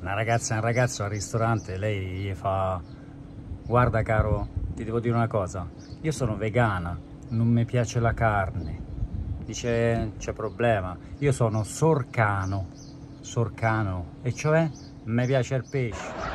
una ragazza e un ragazzo al ristorante, lei gli fa guarda caro, ti devo dire una cosa, io sono vegana, non mi piace la carne. Dice c'è problema, io sono sorcano, sorcano, e cioè mi piace il pesce.